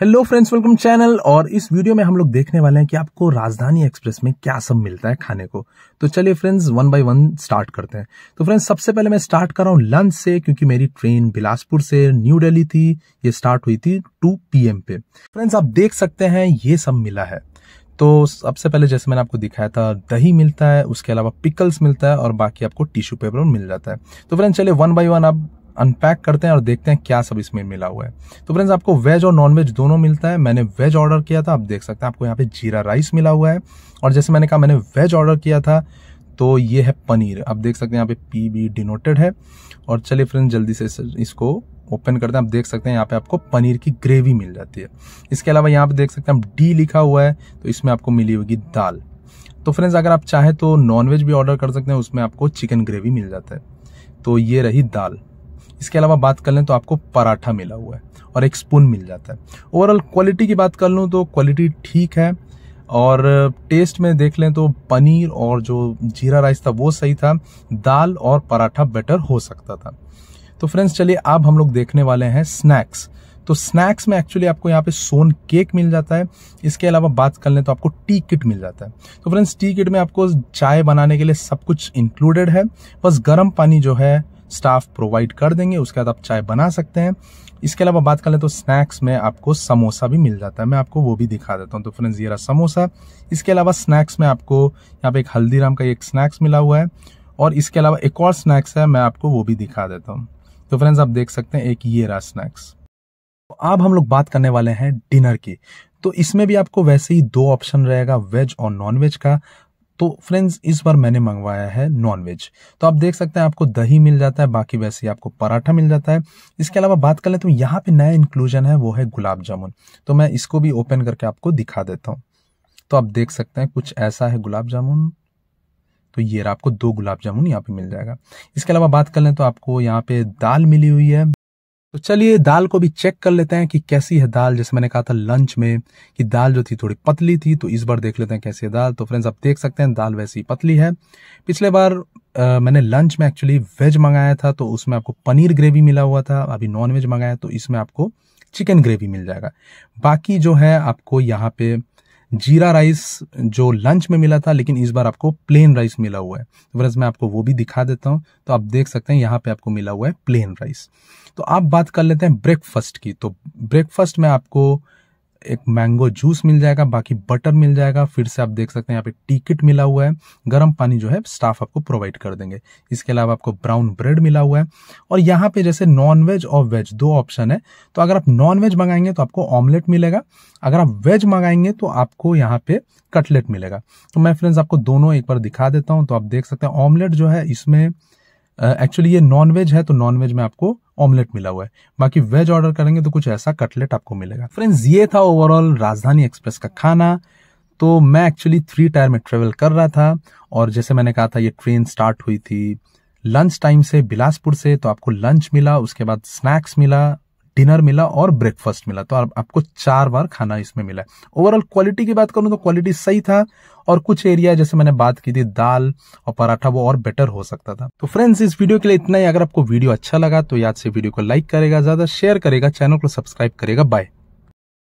Hello friends welcome channel और इस video में हम लोग देखने वाले हैं कि आपको राजधानी एक्सप्रेस में क्या सब मिलता है खाने को। तो चलिए friends one by one start करते हैं। तो फ्रेंड्स सबसे पहले मैं स्टार्ट कर रहा हूँ लंच से, क्योंकि मेरी ट्रेन बिलासपुर से न्यू दिल्ली थी, ये स्टार्ट हुई थी टू पीएम पे। फ्रेंड्स आप देख सकते हैं, ये सब मिला है। तो सबसे पहले जैसे मैंने आपको दिखाया था, दही मिलता है, उसके अलावा पिकल्स मिलता है और बाकी आपको टिश्यू पेपर मिल जाता है। तो फ्रेंड्स चलिए वन बाय वन आप अनपैक करते हैं और देखते हैं क्या सब इसमें मिला हुआ है। तो फ्रेंड्स आपको वेज और नॉन वेज दोनों मिलता है। मैंने वेज ऑर्डर किया था, आप देख सकते हैं, आपको यहाँ पे जीरा राइस मिला हुआ है। और जैसे मैंने कहा, मैंने वेज ऑर्डर किया था तो ये है पनीर। आप देख सकते हैं यहाँ पे पी बी डिनोटेड है। और चलिए फ्रेंड्स जल्दी से इसको ओपन करते हैं। आप देख सकते हैं यहाँ पे आपको पनीर की ग्रेवी मिल जाती है। इसके अलावा यहाँ पे देख सकते हैं डी लिखा हुआ है तो इसमें आपको मिली होगी दाल। तो फ्रेंड्स अगर आप चाहें तो नॉनवेज भी ऑर्डर कर सकते हैं, उसमें आपको चिकन ग्रेवी मिल जाता है। तो ये रही दाल। इसके अलावा बात कर लें तो आपको पराठा मिला हुआ है और एक स्पून मिल जाता है। ओवरऑल क्वालिटी की बात कर लूँ तो क्वालिटी ठीक है और टेस्ट में देख लें तो पनीर और जो जीरा राइस था वो सही था, दाल और पराठा बेटर हो सकता था। तो फ्रेंड्स चलिए अब हम लोग देखने वाले हैं स्नैक्स तो स्नैक्स में एक्चुअली आपको यहाँ पे सोन केक मिल जाता है। इसके अलावा बात कर लें तो आपको टी किट मिल जाता है। तो फ्रेंड्स टी किट में आपको चाय बनाने के लिए सब कुछ इंक्लूडेड है। बस गर्म पानी जो है स्टाफ प्रोवाइड कर देंगे, उसके बाद आप चाय बना सकते हैं। इसके अलावा बात कर लें तो स्नैक्स में आपको समोसा भी मिल जाता है। मैं आपको वो भी दिखा देता हूँ। तो फ्रेंड्स ये रहा समोसा। इसके अलावा स्नैक्स में आपको यहाँ पे एक हल्दीराम का एक स्नैक्स मिला हुआ है। और इसके अलावा एक और स्नैक्स है, मैं आपको वो भी दिखा देता हूँ। तो फ्रेंड्स आप देख सकते हैं एक ये रहा स्नैक्स अब हम लोग बात करने वाले हैं डिनर की। तो इसमें भी आपको वैसे ही दो ऑप्शन रहेगा वेज और नॉन वेज का। तो फ्रेंड्स, इस बार मैंने मंगवाया है नॉन वेज तो आप देख सकते हैं आपको दही मिल जाता है, बाकी वैसे ही आपको पराठा मिल जाता है। इसके अलावा बात कर ले तो यहाँ पे नया इंक्लूजन है, वो है गुलाब जामुन। तो मैं इसको भी ओपन करके आपको दिखा देता हूँ। तो आप देख सकते हैं कुछ ऐसा है गुलाब जामुन। तो ये आपको दो गुलाब जामुन यहाँ पे मिल जाएगा। इसके अलावा बात कर लें तो आपको यहाँ पे दाल मिली हुई है। तो चलिए दाल को भी चेक कर लेते हैं कि कैसी है दाल। जैसे मैंने कहा था लंच में कि दाल जो थी थोड़ी पतली थी तो इस बार देख लेते हैं कैसी है दाल। तो फ्रेंड्स आप देख सकते हैं दाल वैसी पतली है। पिछले बार आ, मैंने लंच में एक्चुअली वेज मंगाया था तो उसमें आपको पनीर ग्रेवी मिला हुआ था। अभी नॉन वेज मंगाया तो इसमें आपको चिकन ग्रेवी मिल जाएगा। बाकी जो है आपको यहाँ पे जीरा राइस जो लंच में मिला था, लेकिन इस बार आपको प्लेन राइस मिला हुआ है। वरस मैं आपको वो भी दिखा देता हूँ। तो आप देख सकते हैं, यहाँ पे आपको मिला हुआ है प्लेन राइस। तो आप बात कर लेते हैं ब्रेकफास्ट की। तो ब्रेकफास्ट में आपको एक मैंगो जूस मिल जाएगा, बाकी बटर मिल जाएगा, फिर से आप देख सकते हैं यहाँ पे टिकट मिला हुआ है। गर्म पानी जो है स्टाफ आपको प्रोवाइड कर देंगे। इसके अलावा आपको ब्राउन ब्रेड मिला हुआ है। और यहाँ पे जैसे नॉन वेज और वेज दो ऑप्शन है। तो अगर आप नॉन वेज मंगाएँगे तो आपको ऑमलेट मिलेगा। अगर आप वेज मंगाएँगे तो आपको यहाँ पे कटलेट मिलेगा। तो मैं फ्रेंड्स आपको दोनों एक बार दिखा देता हूँ। तो आप देख सकते हैं ऑमलेट जो है, इसमें एक्चुअली ये नॉन वेज है तो नॉन वेज में आपको ऑमलेट मिला हुआ है। बाकी वेज ऑर्डर करेंगे तो कुछ ऐसा कटलेट आपको मिलेगा। फ्रेंड्स ये था ओवरऑल राजधानी एक्सप्रेस का खाना। तो मैं एक्चुअली थ्री टायर में ट्रेवल कर रहा था और जैसे मैंने कहा था, ये ट्रेन स्टार्ट हुई थी लंच टाइम से, बिलासपुर से तो आपको लंच मिला, उसके बाद स्नैक्स मिला डिनर मिला और ब्रेकफास्ट मिला। तो आप, आपको चार बार खाना इसमें मिला ओवरऑल क्वालिटी की बात करूँ तो क्वालिटी सही था और कुछ एरिया जैसे मैंने बात की थी दाल और पराठा वो और बेटर हो सकता था। तो फ्रेंड्स इस वीडियो के लिए इतना ही। अगर आपको वीडियो अच्छा लगा तो याद से वीडियो को लाइक करेगा ज़्यादा शेयर करेगा चैनल को सब्सक्राइब करेगा। बाय